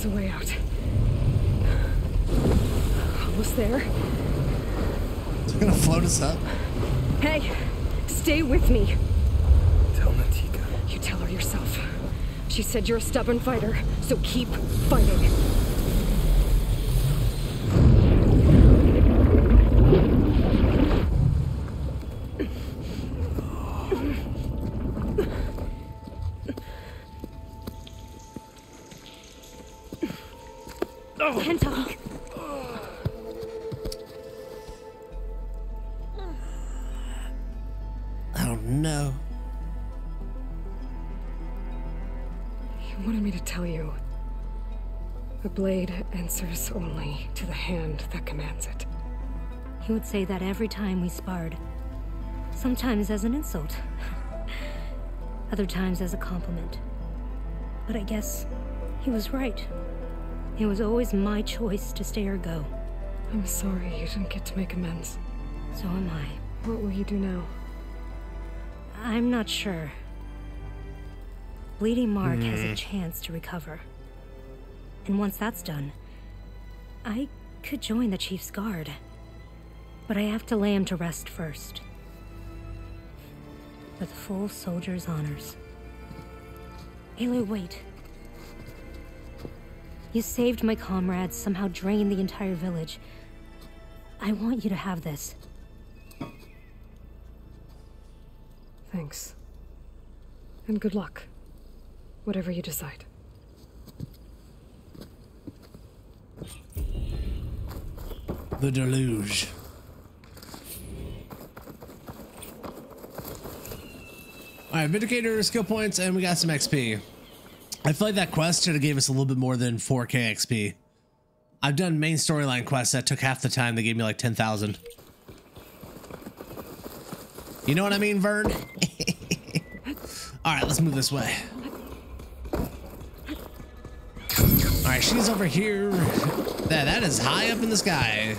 on us a way out. Almost there. It's gonna float us up. Hey, stay with me. Tell Natika. You tell her yourself. She said you're a stubborn fighter, so keep fighting. I don't know. You wanted me to tell you. The blade answers only to the hand that commands it. He would say that every time we sparred. Sometimes as an insult. Other times as a compliment. But I guess he was right. It was always my choice to stay or go. I'm sorry you didn't get to make amends. So am I. What will you do now? I'm not sure. Bleeding Mark has a mm. chance to recover. And once that's done, I could join the Chief's Guard. But I have to lay him to rest first. With full soldier's honors. Aloy, wait. You saved my comrades, somehow drained the entire village. I want you to have this. Thanks. And good luck. Whatever you decide. The deluge. All right, Vindicator skill points, and we got some XP. I feel like that quest should have gave us a little bit more than 4k XP. I've done main storyline quests that took half the time. They gave me like 10,000. You know what I mean, Vern? All right, let's move this way. All right, she's over here. That, that is high up in the sky.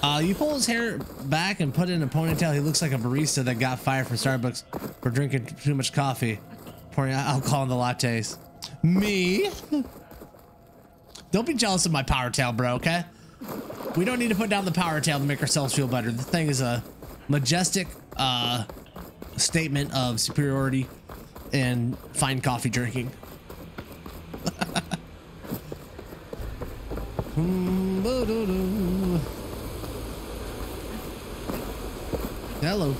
Uh, you pull his hair back and put it in a ponytail. He looks like a barista that got fired from Starbucks for drinking too much coffee, pouring alcohol in the lattes. Me? Don't be jealous of my power tail, bro, okay? We don't need to put down the power tail to make ourselves feel better. The thing is a majestic uh, statement of superiority and fine coffee drinking. Hello.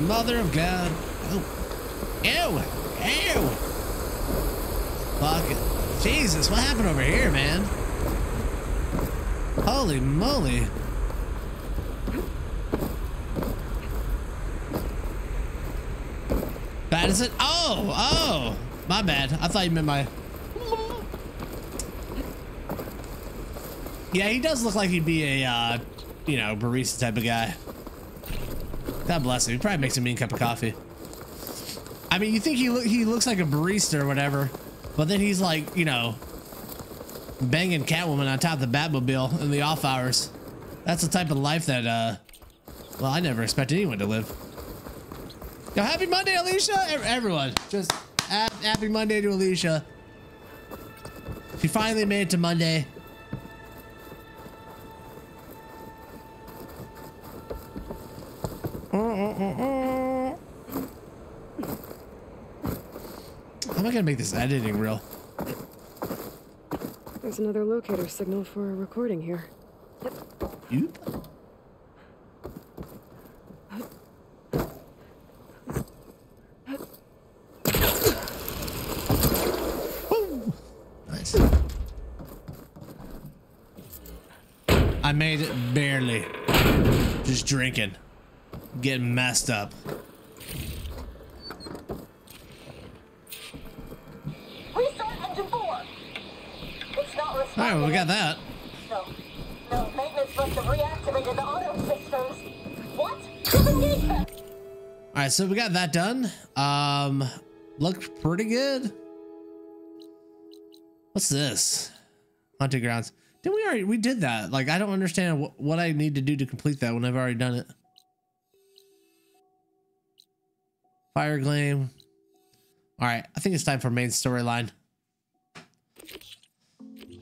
Mother of God. Oh. Ew. Ew. Fuck. Jesus, what happened over here, man? Holy moly. Bad is it? Oh, oh. My bad. I thought you meant my... Yeah, he does look like he'd be a, uh, you know, barista type of guy. God bless him. He probably makes a mean cup of coffee. I mean, you think he, he looks like a barista or whatever, but then he's like, you know, banging Catwoman on top of the Batmobile in the off hours. That's the type of life that, uh, well, I never expected anyone to live. Yo, happy Monday, Alicia! Everyone, just happy Monday to Alicia. She finally made it to Monday. Oh, oh, oh, How am I gonna make this editing real? There's another locator signal for a recording here. Oop. Woo. Nice. I made it barely. Just drinking. Getting messed up. Restart engine four. It's not responding. All right, well, we got that. No, no, maintenance must have reactivated the auto systems. What? Disengage them. All right, so we got that done. Um, looked pretty good. What's this? Hunting grounds. Already? We did that. Like, I don't understand what, what I need to do to complete that when I've already done it. Fire Gleam. All right, I think it's time for main storyline.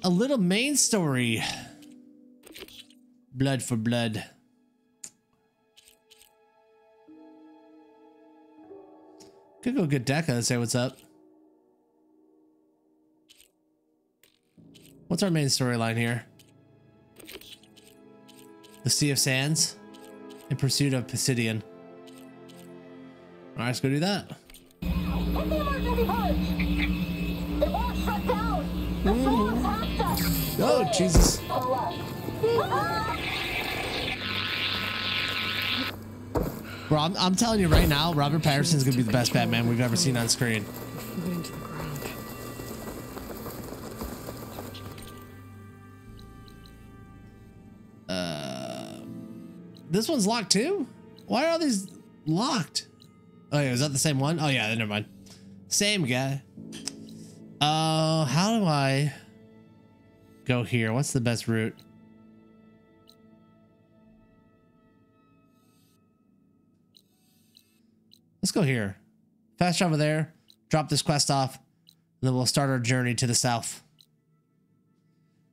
A little main story. Blood for blood. Could go get Dekka and say what's up. What's our main storyline here? The Sea of Sands in pursuit of Poseidon. Alright, let's go do that. Hit the emergency punch! It won't shut down! The sands hacked us! Oh, Jesus. Bro, I'm, I'm telling you right now, Robert Pattinson's gonna be the best Batman we've ever seen on screen. This one's locked too? Why are all these locked? Oh yeah, is that the same one? Oh yeah, never mind. Same guy. Uh, how do I go here? What's the best route? Let's go here. Fast travel there, drop this quest off, and then we'll start our journey to the south.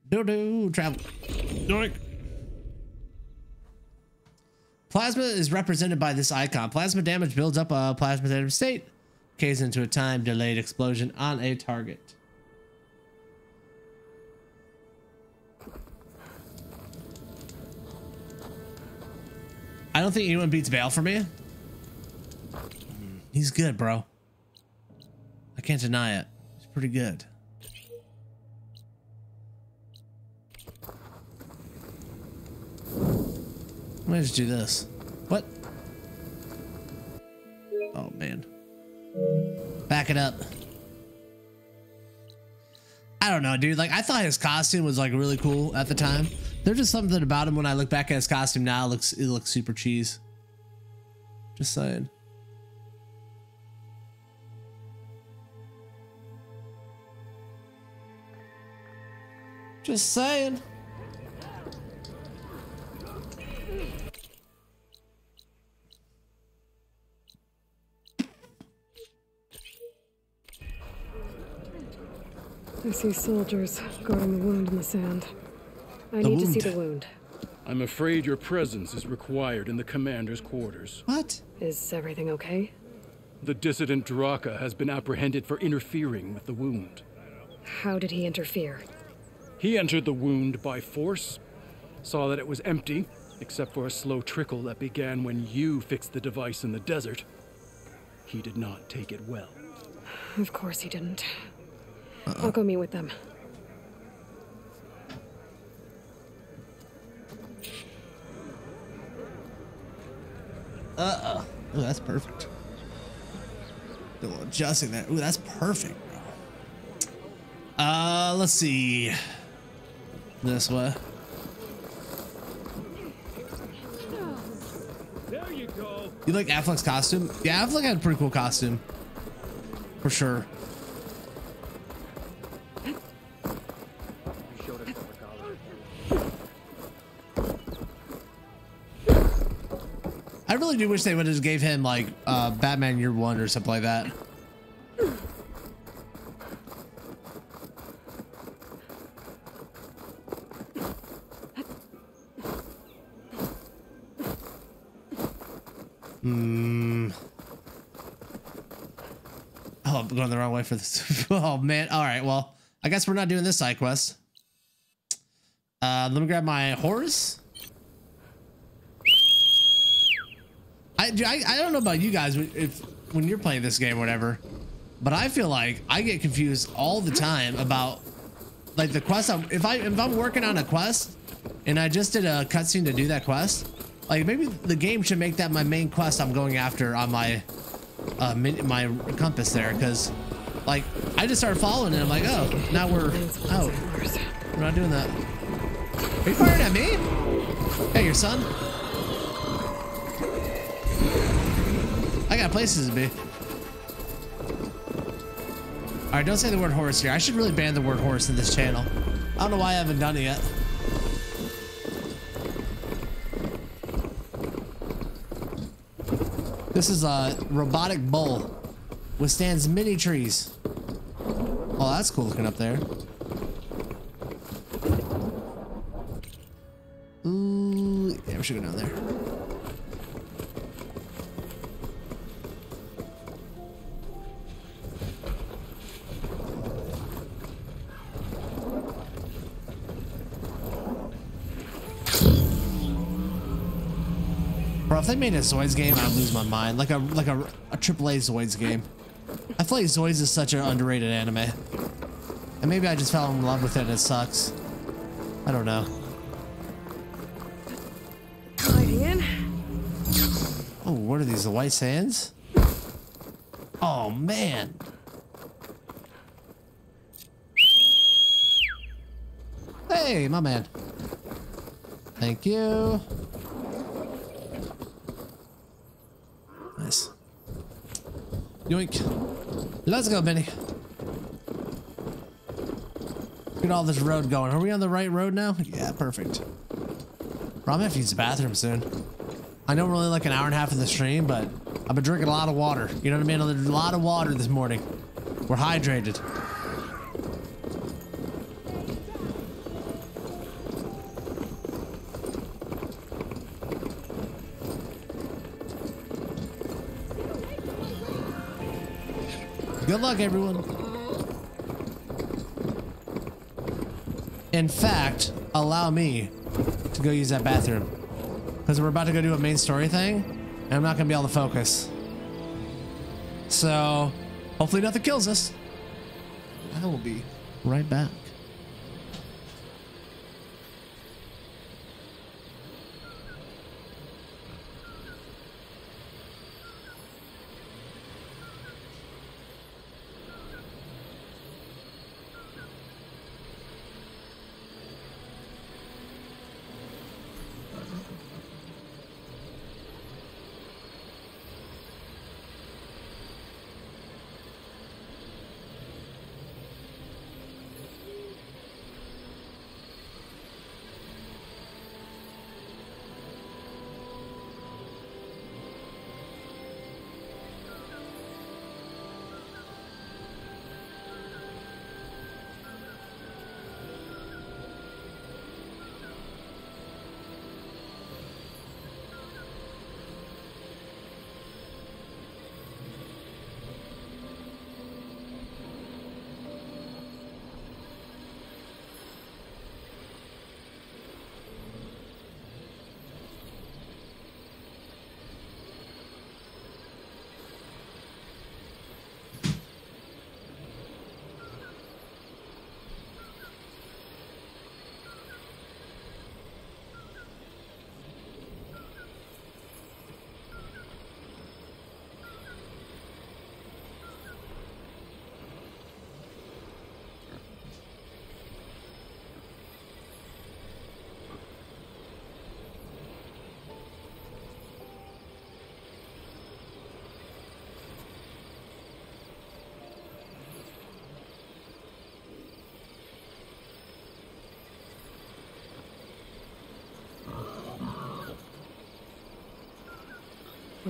Do do travel. Doink. Plasma is represented by this icon. Plasma damage builds up a plasma damage state, occasion into a time delayed explosion on a target. I don't think anyone beats Bale for me. He's good, bro. I can't deny it. He's pretty good. Let me just do this. What? Oh, man. Back it up. I don't know, dude. Like, I thought his costume was, like, really cool at the time. There's just something about him when I look back at his costume now. It looks, it looks super cheese. Just saying. Just saying. I see soldiers guarding the wound in the sand. I The need to see the wound. I'm afraid your presence is required in the commander's quarters. What? Is everything okay? The dissident Drakka has been apprehended for interfering with the wound. How did he interfere? He entered the wound by force, saw that it was empty, except for a slow trickle that began when you fixed the device in the desert. He did not take it well. Of course he didn't. I'll go meet with them. Ooh, that's perfect. A little adjusting that. Ooh, that's perfect, bro. Uh, let's see. This way. There you go. You like Affleck's costume? Yeah, Affleck had a pretty cool costume. For sure. Really do wish they would have just gave him like uh, Batman Year One or something like that. Hmm. Oh, I'm going the wrong way for this. oh man. All right. Well, I guess we're not doing this side quest. Uh, let me grab my horse. I I don't know about you guys if when you're playing this game or whatever, but I feel like I get confused all the time about like the quest. I'm, if I if I'm working on a quest and I just did a cutscene to do that quest, like maybe the game should make that my main quest I'm going after on my uh my compass there because like I just started following it. I'm like, oh, now we're out. We're not doing that. Are you firing at me? Hey, your son. Places to be. All right, don't say the word horse here. I should really ban the word horse in this channel. I don't know why I haven't done it yet. This is a robotic bull. Withstands mini trees. Oh, that's cool looking up there. Ooh, yeah, we should go down there. Made a Zoids game, I'd lose my mind. Like a like a, a AAA Zoids game. I feel like Zoids is such an underrated anime. And maybe I just fell in love with it and it sucks. I don't know. In. Oh, what are these? The white sands? Oh man. Hey, my man. Thank you. Nice. Yoink. Let's go, Benny. Look at all this road going. Are we on the right road now? Yeah, perfect. Bro, I'm the bathroom soon. I know we're only like an hour and a half in the stream, but I've been drinking a lot of water. You know what I mean? A lot of water this morning. We're hydrated. Good luck, everyone. In fact, allow me to go use that bathroom. Because we're about to go do a main story thing, and I'm not going to be able to focus. So, hopefully nothing kills us. I will be right back.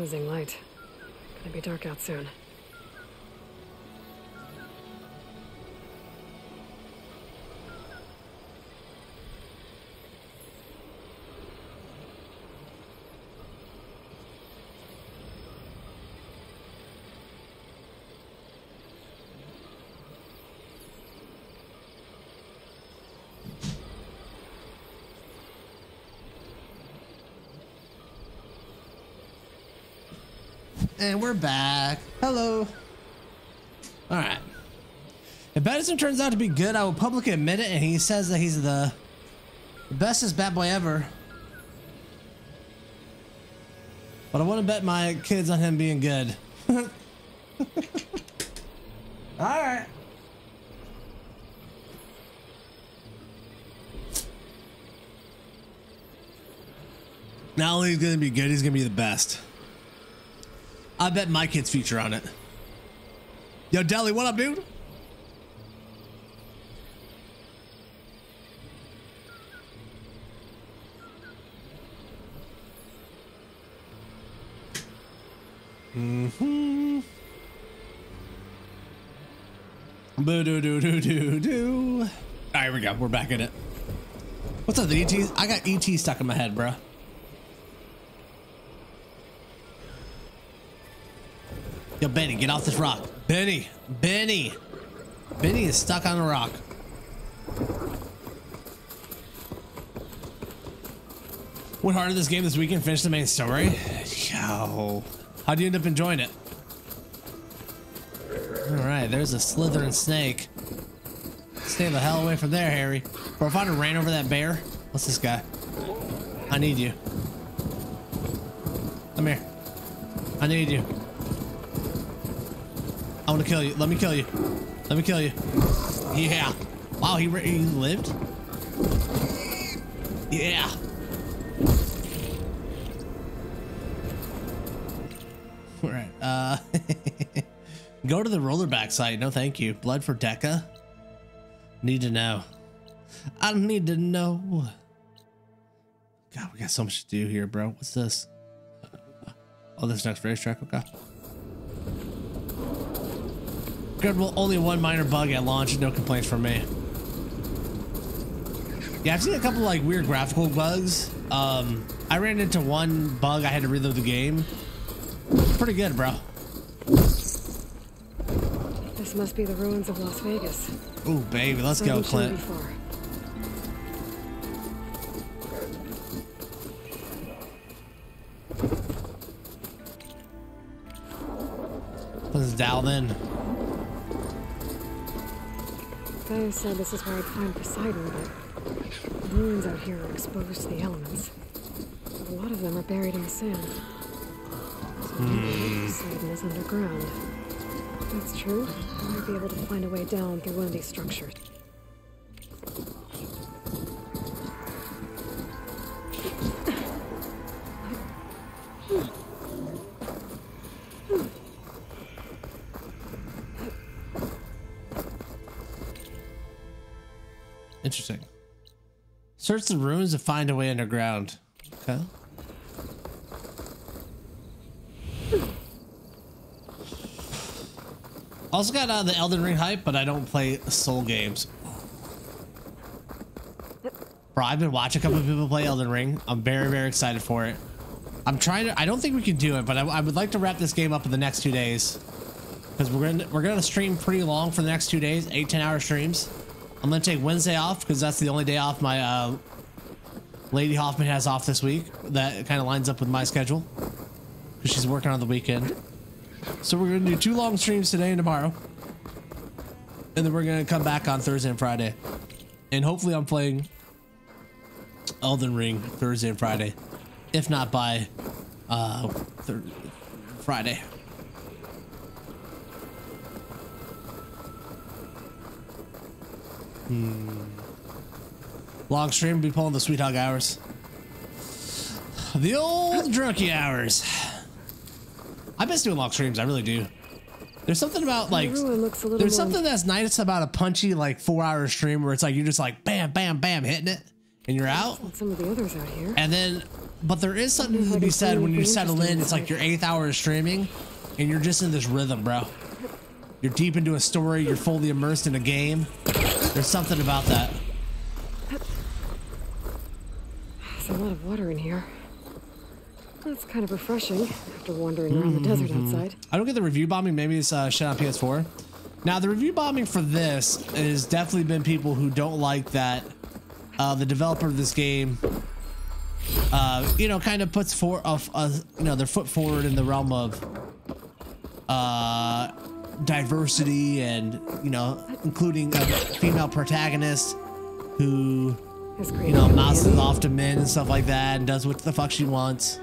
Losing light. Gonna be dark out soon. And we're back. Hello. All right. If Bedison turns out to be good, I will publicly admit it, and he says that he's the bestest bad boy ever. But I want to bet my kids on him being good. All right. Not only is he going to be good, he's going to be the best. I bet my kid's future on it. Yo, Deli, what up, dude? Mm-hmm. Boo doo doo doo doo doo. All right, here we go. We're back in it. What's up, the ET? I got ET stuck in my head, bro. Yo, Benny, get off this rock. Benny, Benny, Benny is stuck on a rock. What hard in this game this weekend? Finish the main story. Yo, how'd you end up enjoying it? All right, there's a slithering snake. Stay the hell away from there, Harry. Bro, if I'd have ran over that bear, what's this guy? I need you. Come here. I need you. I want to kill you. Let me kill you. Let me kill you. Yeah. Wow, he, he lived? Yeah. All right. Uh, go to the rollerback site. No, thank you. Blood for Dekka. Need to know. I need to know. God, we got so much to do here, bro. What's this? Oh, this next racetrack. Okay. Good. Well, only one minor bug at launch. No complaints from me. Yeah, I've seen a couple like weird graphical bugs. Um, I ran into one bug. I had to reload the game. Pretty good, bro. This must be the ruins of Las Vegas. Ooh, baby, let's I go, haven't seen it Clint. Let's dial in. Guy said this is where I'd find Poseidon, but the ruins out here are exposed to the elements. But a lot of them are buried in the sand. So maybe Poseidon is underground. If that's true, I might be able to find a way down through one of these structures. Interesting. Search the ruins to find a way underground. Okay. Also got uh, the Elden Ring hype, but I don't play Soul games. Bro, I've been watching a couple people play Elden Ring. I'm very, very excited for it. I'm trying to. I don't think we can do it, but I, I would like to wrap this game up in the next two days because we're gonna we're gonna stream pretty long for the next two days, eight ten hour streams. I'm gonna take Wednesday off because that's the only day off my uh, Lady Hoffman has off this week. That kind of lines up with my schedule because she's working on the weekend. So we're gonna do two long streams today and tomorrow, and then we're gonna come back on Thursday and Friday, and hopefully I'm playing Elden Ring Thursday and Friday, if not by uh, thir- Friday. Long stream, be pulling the sweet hog hours. The old drunky hours. I miss doing long streams, I really do. There's something about like looks a there's something that's nice about a punchy like four hour stream where it's like you're just like bam, bam, bam, hitting it, and you're out. Some of the others out here. And then, but there is something to be said when you settle in. It's like your eighth hour of streaming, and you're just in this rhythm, bro. You're deep into a story. You're fully immersed in a game. There's something about that. There's a lot of water in here. That's kind of refreshing after wandering around the desert Mm-hmm. outside. I don't get the review bombing. Maybe it's uh, shit on PS4. Now the review bombing for this has definitely been people who don't like that uh, the developer of this game, uh, you know, kind of puts for a, uh, you know their foot forward in the realm of uh, diversity and you know including a female protagonist who you know mouths off to men and stuff like that and does what the fuck she wants.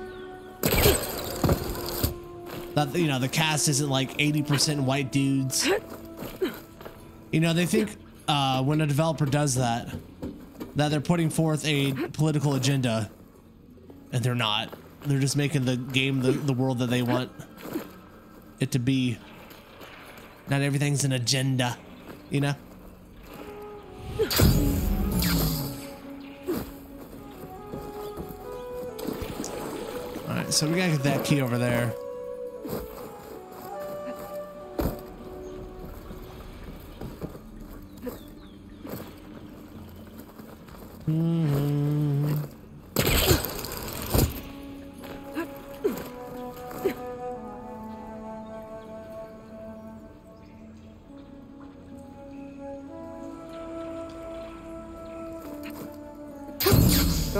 That you know the cast isn't like 80% white dudes. You know they think uh, when a developer does that that they're putting forth a political agenda, and they're not. They're just making the game the, the world that they want it to be. Not everything's an agenda, you know? Alright, so we gotta get that key over there. Hmm.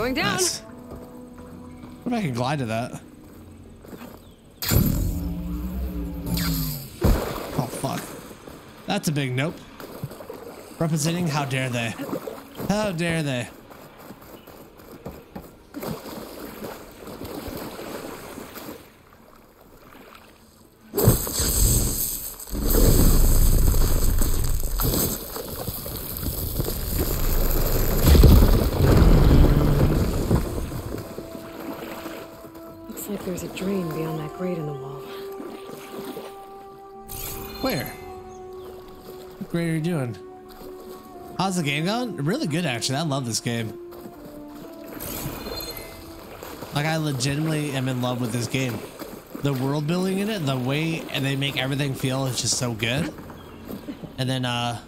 Going down. Nice. What if I can glide to that? Oh fuck. That's a big nope. Representing how dare they? How dare they? Where? What grade are you doing? How's the game going? Really good, actually. I love this game. Like, I legitimately am in love with this game. The world building in it, the way and they make everything feel is just so good. And then, uh,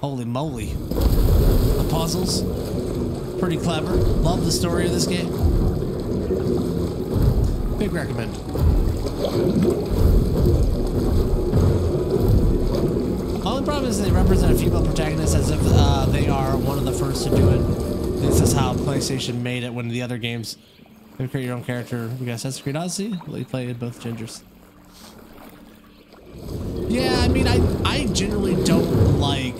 holy moly, the puzzles, pretty clever. Love the story of this game. Big recommend. Is they represent a female protagonist as if uh, they are one of the first to do it. This is how PlayStation made it when the other games you create your own character. We got Assassin's Creed Odyssey. Well, you play both genders. Yeah, I mean, I I generally don't like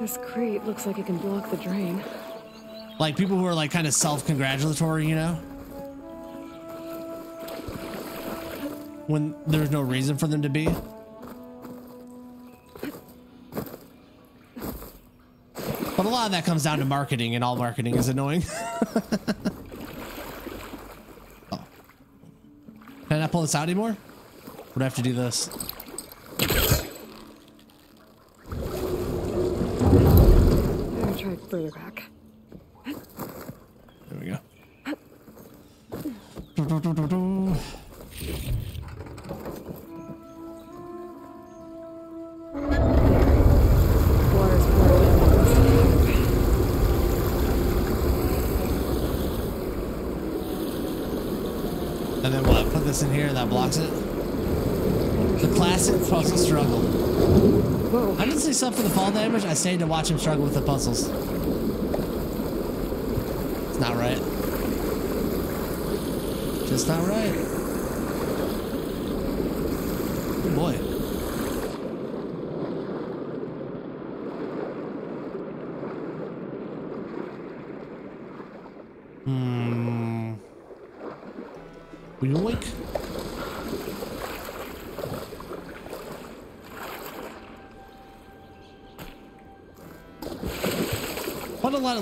This crate looks like it can block the drain. like people who are like kind of self-congratulatory, you know. When there's no reason for them to be. A lot of that comes down to marketing, and all marketing is annoying. oh. Can I not pull this out anymore? Would I have to do this? Gonna try further back. There we go. this in here that blocks it? The classic puzzle struggle. Whoa. I didn't say stuff for the fall damage. I stayed to watch him struggle with the puzzles. It's not right. Just not right. Good boy. Hmm. Yoink. What a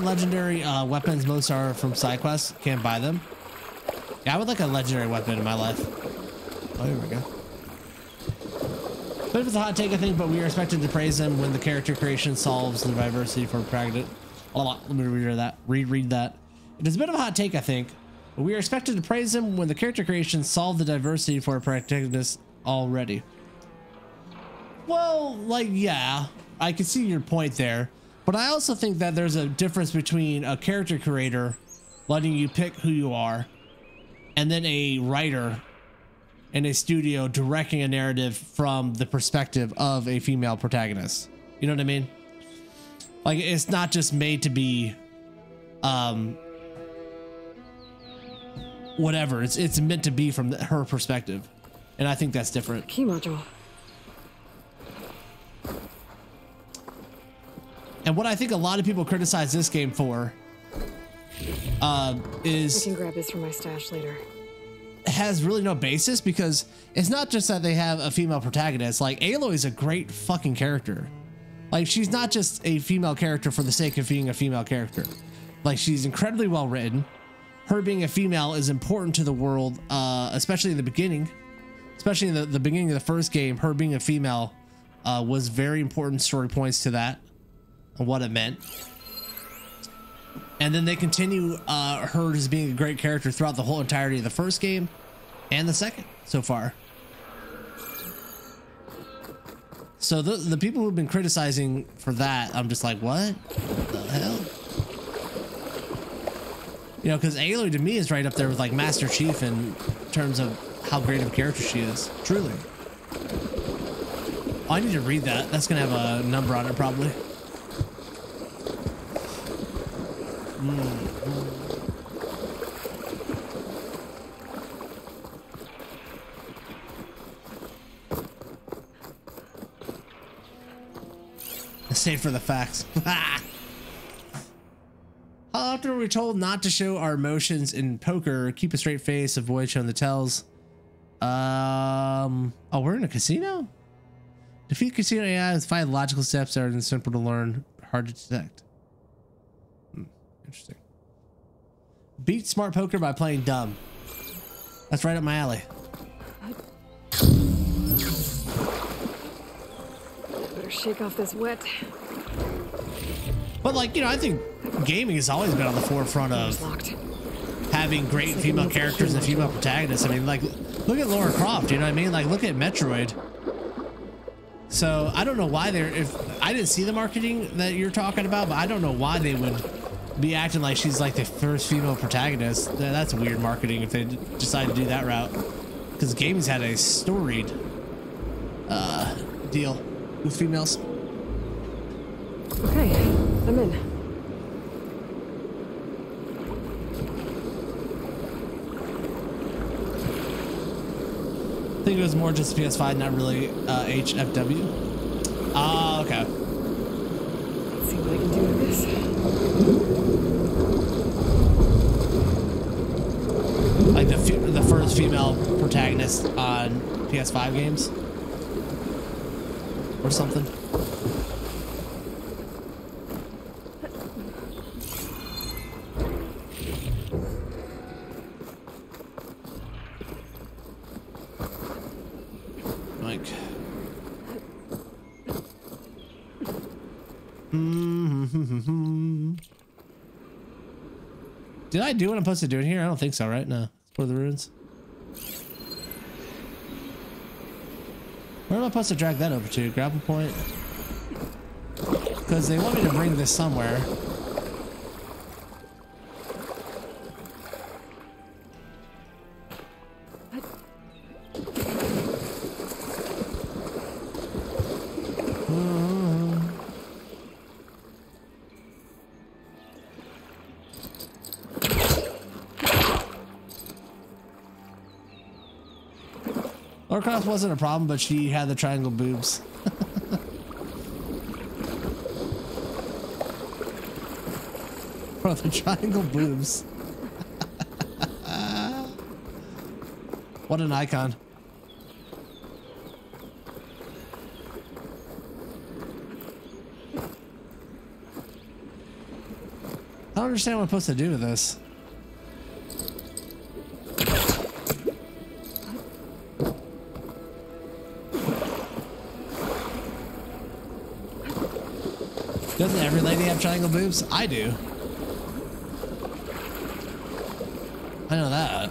legendary uh, weapons most are from side quests. Can't buy them. Yeah, I would like a legendary weapon in my life. Oh, here we go. Bit of a hot take, I think, but we are expected to praise him when the character creation solves the diversity for pregnant. On, let me read that. Reread that. It is a bit of a hot take, I think, but we are expected to praise him when the character creation solved the diversity for a protagonist already. Well, like, yeah, I can see your point there. But I also think that there's a difference between a character creator letting you pick who you are and then a writer in a studio directing a narrative from the perspective of a female protagonist. You know what I mean? Like it's not just made to be um whatever. It's it's meant to be from her perspective. And I think that's different. Key module. And what I think a lot of people criticize this game for uh, I is can grab this from my stash later. has really no basis because it's not just that they have a female protagonist. Like Aloy is a great fucking character. Like she's not just a female character for the sake of being a female character. Like she's incredibly well written. Her being a female is important to the world, uh, especially in the beginning. Especially in the, the beginning of the first game, her being a female uh, was very important story points to that what it meant. And then they continue uh, her as being a great character throughout the whole entirety of the first game and the second so far. So the the people who've been criticizing for that, I'm just like, what the hell? You know, because Aloy to me is right up there with like Master Chief in terms of how great of a character she is. Truly. Oh, I need to read that. That's gonna have a number on it probably. Save for the facts. How often are we told not to show our emotions in poker? Keep a straight face, avoid showing the tells. Um. Oh, we're in a casino. Defeat casino AI with five logical steps that are simple to learn, hard to detect. Interesting. Beat smart poker by playing dumb. That's right up my alley. Better shake off this wet. But like you know, I think gaming has always been on the forefront of having great like female characters and female protagonists. I mean, like, look at Lara Croft. You know what I mean? Like, look at Metroid. So I don't know why they're. If I didn't see the marketing that you're talking about, but I don't know why they would be acting like she's like the first female protagonist. That's weird marketing if they decide to do that route. Because gaming's had a storied uh, deal with females. Okay, I'm in. I think it was more just PS5, not really uh, HFW. Ah, okay. This. like the the first female protagonist on PS5 games or something. Like. Did I do what I'm supposed to do in here? I don't think so, right? No. For the ruins. Where am I supposed to drag that over to? Grapple point? Because they want me to bring this somewhere. Croft wasn't a problem, but she had the triangle boobs. Bro, the triangle boobs. what an icon. I don't understand what I'm supposed to do with this. Have triangle boobs? I do. I know that.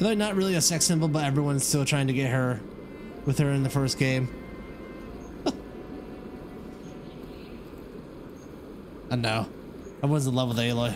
Although not really a sex symbol, but everyone's still trying to get her with her in the first game. I know. I was in love with Aloy.